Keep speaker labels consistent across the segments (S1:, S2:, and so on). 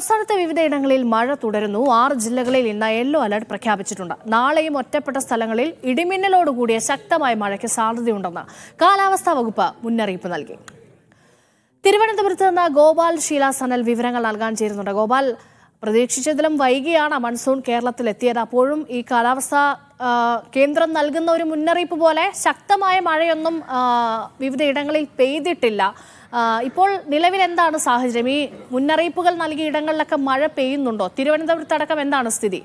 S1: സംസ്ഥാനത്തെ വിവിധയിടങ്ങളിൽ മഴ തുടരുന്നു ആറ് ജില്ലകളിൽ ഇന്ന് യെല്ലോ അലർട്ട് പ്രഖ്യാപിച്ചിട്ടുണ്ട് നാളെയും ഒറ്റപ്പെട്ട സ്ഥലങ്ങളിൽ ഇടിമിന്നലോട് കൂടിയ ശക്തമായ മഴയ്ക്ക് സാധ്യതയുണ്ടെന്ന് കാലാവസ്ഥാ വകുപ്പ് മുന്നറിയിപ്പ് നൽകി തിരുവനന്തപുരത്ത് നിന്ന് ഗോപാൽ ഷീല സനൽ വിവരങ്ങൾ നൽകാൻ ചേരുന്നുണ്ട് ഗോപാൽ പ്രതീക്ഷിച്ചതിലും വൈകിയാണ് മൺസൂൺ കേരളത്തിൽ എത്തിയത് അപ്പോഴും ഈ കാലാവസ്ഥ കേന്ദ്രം നൽകുന്ന ഒരു മുന്നറിയിപ്പ് പോലെ ശക്തമായ മഴയൊന്നും വിവിധ ഇടങ്ങളിൽ പെയ്തിട്ടില്ല ഇപ്പോൾ നിലവിൽ എന്താണ് സാഹചര്യം ഈ മുന്നറിയിപ്പുകൾ നൽകിയ ഇടങ്ങളിലൊക്കെ മഴ പെയ്യുന്നുണ്ടോ തിരുവനന്തപുരത്തടക്കം എന്താണ് സ്ഥിതി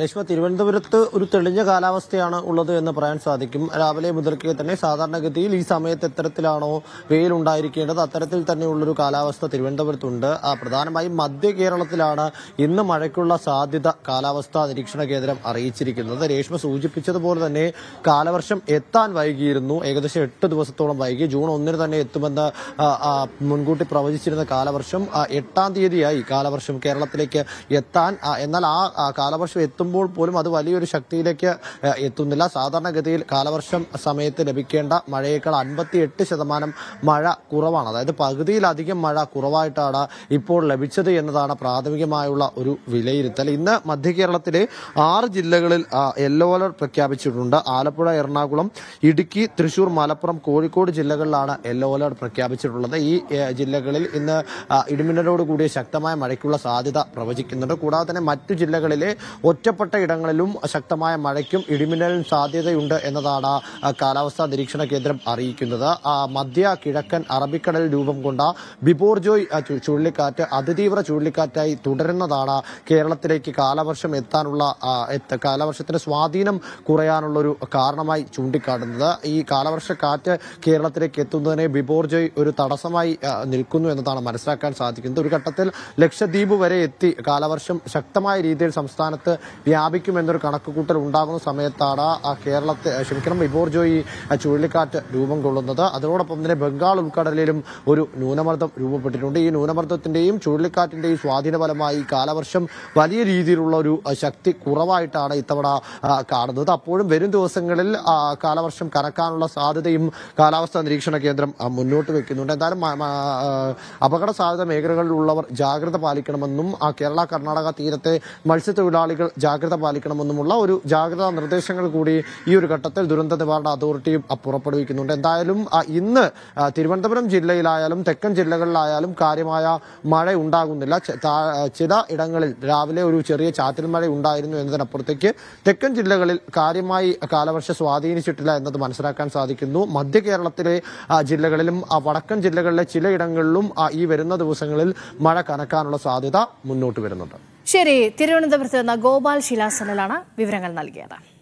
S2: രേഷ്മ തിരുവനന്തപുരത്ത് ഒരു തെളിഞ്ഞ കാലാവസ്ഥയാണ് ഉള്ളത് എന്ന് പറയാൻ സാധിക്കും രാവിലെ മുതൽക്കേ തന്നെ സാധാരണഗതിയിൽ ഈ സമയത്ത് എത്തരത്തിലാണോ വെയിലുണ്ടായിരിക്കേണ്ടത് അത്തരത്തിൽ തന്നെയുള്ളൊരു കാലാവസ്ഥ തിരുവനന്തപുരത്തുണ്ട് പ്രധാനമായും മധ്യ കേരളത്തിലാണ് ഇന്ന് മഴയ്ക്കുള്ള സാധ്യത കാലാവസ്ഥാ നിരീക്ഷണ കേന്ദ്രം അറിയിച്ചിരിക്കുന്നത് രേഷ്മ സൂചിപ്പിച്ചതുപോലെ തന്നെ കാലവർഷം എത്താൻ വൈകിയിരുന്നു ഏകദേശം എട്ട് ദിവസത്തോളം വൈകി ജൂൺ ഒന്നിന് തന്നെ എത്തുമെന്ന് മുൻകൂട്ടി പ്രവചിച്ചിരുന്ന കാലവർഷം എട്ടാം തീയതിയായി കാലവർഷം കേരളത്തിലേക്ക് എത്താൻ എന്നാൽ ആ കാലവർഷം എത്തുമ്പോൾ പോലും അത് വലിയൊരു ശക്തിയിലേക്ക് എത്തുന്നില്ല സാധാരണഗതിയിൽ കാലവർഷം സമയത്ത് ലഭിക്കേണ്ട മഴയേക്കാൾ അൻപത്തിയെട്ട് ശതമാനം മഴ കുറവാണ് അതായത് പകുതിയിലധികം മഴ കുറവായിട്ടാണ് ഇപ്പോൾ ലഭിച്ചത് എന്നതാണ് പ്രാഥമികമായുള്ള ഒരു വിലയിരുത്തൽ ഇന്ന് മധ്യ കേരളത്തിലെ ആറ് ജില്ലകളിൽ യെല്ലോ അലർട്ട് പ്രഖ്യാപിച്ചിട്ടുണ്ട് ആലപ്പുഴ എറണാകുളം ഇടുക്കി തൃശൂർ മലപ്പുറം കോഴിക്കോട് ജില്ലകളിലാണ് യെല്ലോ അലർട്ട് പ്രഖ്യാപിച്ചിട്ടുള്ളത് ഈ ജില്ലകളിൽ ഇന്ന് ഇടിമിന്നലോടുകൂടിയ കൂടിയ ശക്തമായ മഴയ്ക്കുള്ള സാധ്യത പ്രവചിക്കുന്നുണ്ട് കൂടാതെ തന്നെ മറ്റു ജില്ലകളിലെ ഒറ്റ ഒറ്റപ്പെട്ട ഇടങ്ങളിലും ശക്തമായ മഴയ്ക്കും ഇടിമിന്നലിനും സാധ്യതയുണ്ട് എന്നതാണ് കാലാവസ്ഥാ നിരീക്ഷണ കേന്ദ്രം അറിയിക്കുന്നത് മധ്യ കിഴക്കൻ അറബിക്കടലിൽ രൂപം കൊണ്ട ബിബോർജോയ് ചുഴലിക്കാറ്റ് അതിതീവ്ര ചുഴലിക്കാറ്റായി തുടരുന്നതാണ് കേരളത്തിലേക്ക് കാലവർഷം എത്താനുള്ള കാലവർഷത്തിന്റെ സ്വാധീനം കുറയാനുള്ള ഒരു കാരണമായി ചൂണ്ടിക്കാട്ടുന്നത് ഈ കാലവർഷ കാറ്റ് കേരളത്തിലേക്ക് എത്തുന്നതിനെ ബിബോർജോയ് ഒരു തടസ്സമായി നിൽക്കുന്നു എന്നതാണ് മനസ്സിലാക്കാൻ സാധിക്കുന്നത് ഒരു ഘട്ടത്തിൽ ലക്ഷദ്വീപ് വരെ എത്തി കാലവർഷം ശക്തമായ രീതിയിൽ സംസ്ഥാനത്ത് എന്നൊരു കണക്കുകൂട്ടൽ ഉണ്ടാകുന്ന സമയത്താണ് കേരളത്തെ ക്ഷമിക്കണം ഇബോർജോയി ചുഴലിക്കാറ്റ് രൂപം കൊള്ളുന്നത് അതോടൊപ്പം തന്നെ ബംഗാൾ ഉൾക്കടലിലും ഒരു ന്യൂനമർദ്ദം രൂപപ്പെട്ടിട്ടുണ്ട് ഈ ന്യൂനമർദ്ദത്തിന്റെയും ചുഴലിക്കാറ്റിന്റെയും സ്വാധീന ഫലമായി കാലവർഷം വലിയ രീതിയിലുള്ള ഒരു ശക്തി കുറവായിട്ടാണ് ഇത്തവണ കാണുന്നത് അപ്പോഴും വരും ദിവസങ്ങളിൽ കാലവർഷം കനക്കാനുള്ള സാധ്യതയും കാലാവസ്ഥാ നിരീക്ഷണ കേന്ദ്രം മുന്നോട്ട് വെക്കുന്നുണ്ട് എന്തായാലും അപകട സാധ്യത മേഖലകളിലുള്ളവർ ജാഗ്രത പാലിക്കണമെന്നും കേരള കർണാടക തീരത്തെ മത്സ്യത്തൊഴിലാളികൾ ജാഗ്രത പാലിക്കണമെന്നുമുള്ള ഒരു ജാഗ്രതാ നിർദ്ദേശങ്ങൾ കൂടി ഈ ഒരു ഘട്ടത്തിൽ ദുരന്ത നിവാരണ അതോറിറ്റിയും പുറപ്പെടുവിക്കുന്നുണ്ട് എന്തായാലും ഇന്ന് തിരുവനന്തപുരം ജില്ലയിലായാലും തെക്കൻ ജില്ലകളിലായാലും കാര്യമായ മഴ ഉണ്ടാകുന്നില്ല ചില ഇടങ്ങളിൽ രാവിലെ ഒരു ചെറിയ ചാറ്റൽ മഴ ഉണ്ടായിരുന്നു എന്നതിനപ്പുറത്തേക്ക് തെക്കൻ ജില്ലകളിൽ കാര്യമായി കാലവർഷ സ്വാധീനിച്ചിട്ടില്ല എന്നത് മനസ്സിലാക്കാൻ സാധിക്കുന്നു മധ്യ കേരളത്തിലെ ജില്ലകളിലും വടക്കൻ ജില്ലകളിലെ ചില ഇടങ്ങളിലും ഈ വരുന്ന ദിവസങ്ങളിൽ മഴ കനക്കാനുള്ള സാധ്യത മുന്നോട്ട് വരുന്നുണ്ട്
S1: ശരി തിരുവനന്തപുരത്ത് നിന്ന് ഗോപാൽ ശിലാസനിലാണ് വിവരങ്ങൾ നൽകിയത്